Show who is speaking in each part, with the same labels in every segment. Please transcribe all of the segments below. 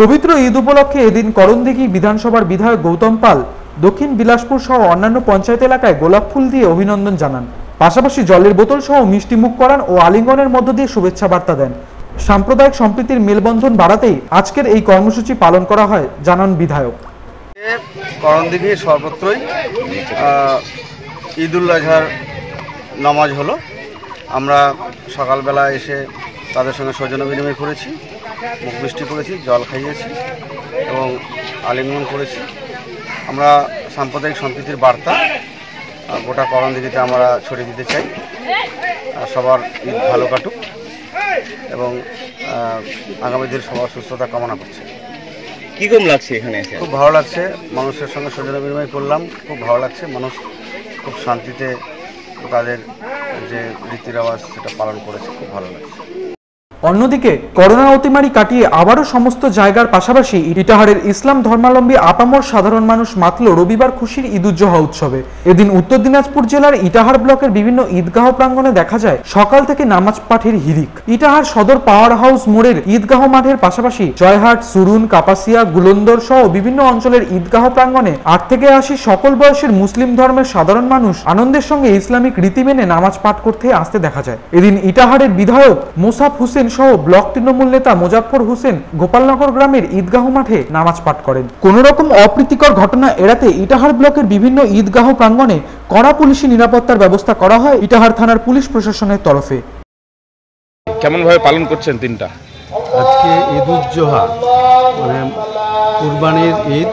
Speaker 1: পবিত্র ঈদ উপলক্ষে এদিন করণদিঘি বিধানসভার বিধায়ক গৌতম পাল দক্ষিণ বিলাসপুর সহ অন্যান্য পঞ্চায়েত এলাকায় গোলাপ ফুল দিয়ে অভিনন্দন জানান। পাশাপাশি জলের বোতল সহ মিষ্টি মুখ করান ও আলিঙ্গনের মধ্য দিয়ে শুভেচ্ছা বার্তা দেন। সাম্প্রদায়িক সম্প্রীতির মেলবন্ধন বাড়াতেই আজকের এই কর্মসূচি পালন করা হয় জানান বিধায়ক।
Speaker 2: করণদিঘি সর্বত্রই আহ, ঈদ উল আজহার নামাজ হলো। আমরা সকালবেলা এসে তাদের সঙ্গে সৌজন্য বিনিময় করেছি মুখ বৃষ্টি করেছি জল খাইয়েছি এবং আলিঙ্গন করেছি। আমরা সাম্প্রদায়িক সম্প্রীতির বার্তা গোটা করণদিঘিতে আমরা ছড়িয়ে দিতে চাই আর সবার ঈদ ভালো কাটুক এবং আগামী দিন সবার সুস্থতা কামনা করছি।
Speaker 3: কীরকম লাগছে এখানে এসে?
Speaker 2: খুব ভালো লাগছে মানুষের সঙ্গে সৌজন্য বিনিময় করলাম খুব ভালো লাগছে মানুষ খুব শান্তিতে তাদের যে রীতি রেওয়াজ সেটা পালন করেছে খুব ভালো লাগছে।
Speaker 1: অন্যদিকে, করোনা অতিমারি কাটিয়ে আবারও সমস্ত জায়গার পাশাপাশি ইটাহারের ইসলাম ধর্মাবলম্বী আপামর সাধারণ মানুষ মাতল রবিবার খুশির ঈদুজ্জোহা উৎসবে। এদিন উত্তর দিনাজপুর জেলার ইটাহার ব্লকের বিভিন্ন ঈদগাহ প্রাঙ্গণে দেখা যায় সকাল থেকে নামাজ পাঠের হিরিক। ইটাহার সদর পাওয়ার হাউস মোড়ের ঈদগাহ মাঠের পাশাপাশি জয়হাট, সুরুন, কাপাসিয়া, গুলন্দর সহ বিভিন্ন অঞ্চলের ঈদগাহ প্রাঙ্গণে আট থেকে আশি সকল বয়সের মুসলিম ধর্মের সাধারণ মানুষ আনন্দের সঙ্গে ইসলামিক রীতি মেনে নামাজ পাঠ করতে আসতে দেখা যায়। এদিন ইটাহারের বিধায়ক মোসাফ হোসেন সহ ব্লক তৃণমূল নেতা মোজাফর হোসেন গোপালনগর গ্রামের ঈদগাহ মাঠে নামাজ পাঠ করেন। কোন রকম অপ্রীতিকর ঘটনা এড়াতে ইটাহার ব্লকের বিভিন্ন ঈদগাহ প্রাঙ্গণে কড়া পুলিশি নিরাপত্তার ব্যবস্থা করা হয় ইটাহার থানার পুলিশ প্রশাসনের তরফে।
Speaker 4: কেমন ভাবে পালন করছেন দিনটা?
Speaker 5: আজকে ঈদ উজ্জোহা মানে কুরবানির ঈদ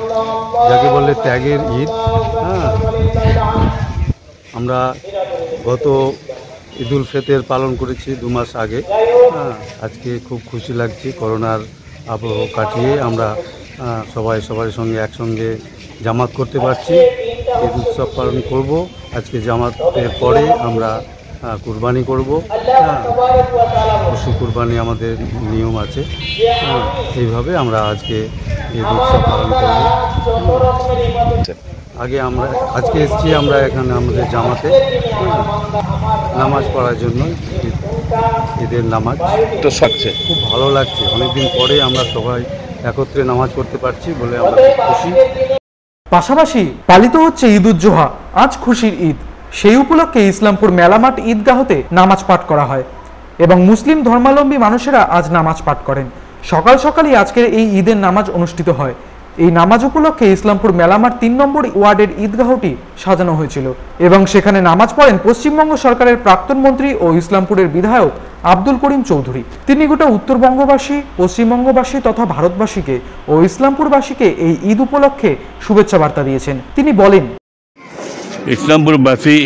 Speaker 5: যাকে বলে ত্যাগের ঈদ হ্যাঁ। আমরা গত ঈদুল ফেতের পালন করেছি দু মাস আগে। আজকে খুব খুশি লাগছে, করোনার আবহ কাটিয়ে আমরা সবাই সবার সঙ্গে একসঙ্গে জামাত করতে পারছি। ঈদ উৎসব পালন করব। আজকে জামাতের পরে আমরা কুরবানি করব। হ্যাঁ পশু কুরবানি আমাদের নিয়ম আছে। এইভাবে আমরা আজকে ঈদ উৎসব পালন করব। আগে আমরা, আজকে এসেছি আমরা এখানে আমাদের জামাতে। নামাজ পড়ার জন্য ঈদের নামাজ।
Speaker 4: তো থাকছে
Speaker 5: খুব ভালো লাগছে। অনেকদিন পরে আমরা সবাই একত্রে নামাজ পড়তে পারছি বলে আমরা খুব খুশি।
Speaker 1: পাশাপাশি পালিত হচ্ছে ঈদ উজ্জোহা আজ খুশির ঈদ। সেই উপলক্ষে ইসলামপুর মেলামাঠ ঈদগাহতে নামাজ পাঠ করা হয় এবং মুসলিম ধর্মাবলম্বী মানুষেরা আজ নামাজ পাঠ করেন। সকাল সকালই আজকের এই ঈদের নামাজ অনুষ্ঠিত হয়। এই নামাজ উপলক্ষে ইসলামপুর মেলামার তিন নম্বর ওয়ার্ডের ঈদগাহটি সাজানো হয়েছিল এবং সেখানে নামাজ পড়েন পশ্চিমবঙ্গ সরকারের প্রাক্তন মন্ত্রী ও ইসলামপুরের বিধায়ক আব্দুল করিম চৌধুরী। তিনি গোটা উত্তরবঙ্গবাসী, পশ্চিমবঙ্গবাসী তথা ভারতবাসীকে ও ইসলামপুরবাসীকে এই ঈদ উপলক্ষে শুভেচ্ছা বার্তা দিয়েছেন। তিনি বলেন,
Speaker 6: ইসলামপুরবাসী,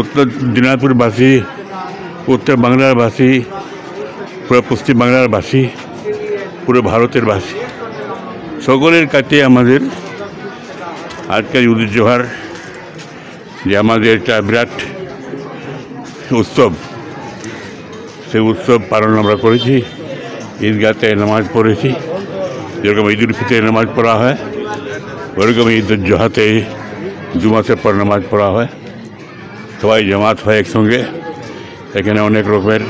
Speaker 6: উত্তর দিনাজপুরবাসী, উত্তর বাংলার বাসী পুরো পশ্চিম বাংলার বাসী পুরো ভারতের বাসী সকলের কাছে আমাদের আজকের ঈদ জোহার যে আমাদের একটা বিরাট উৎসব। সেই উৎসব পালন আমরা করেছি। ঈদগাতে নামাজ পড়েছি। যেরকম ঈদ উল ফিতরে নামাজ পড়া হয়, ওরকম ঈদ জোহাতে দু মাসের পর নামাজ পড়া হয়। সবাই জামাত হয় একসঙ্গে। এখানে অনেক রকমের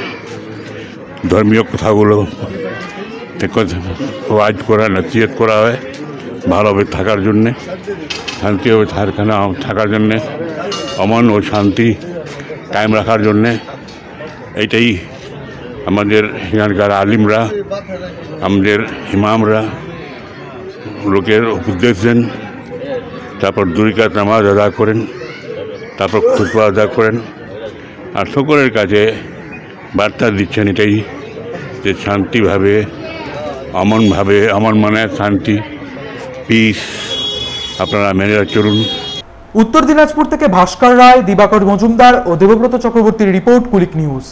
Speaker 6: ধর্মীয় কথাগুলো ওয়াজ করা নসিহত করা হয় ভালোভাবে থাকার জন্যে, শান্তিভাবে থাকানা থাকার জন্যে, অমন ও শান্তি কায়েম রাখার জন্যে। এইটাই আমাদের এখানকার আলিমরা, আমাদের ইমামরা, লোকের উপদেশ দেন। তারপর দুরিকাত নামাজ আদা করেন, তারপর খুতবা আদা করেন। আর সকলের কাছে বার্তা দিচ্ছেন এটাই যে শান্তিভাবে অমনভাবে, অমন মনে শান্তি। পিস আপনারা মেনে চলুন।
Speaker 1: উত্তর দিনাজপুর থেকে ভাস্কর রায়, দিবাকর মজুমদার ও দেবব্রত চক্রবর্তীর রিপোর্ট কুলিক নিউজ।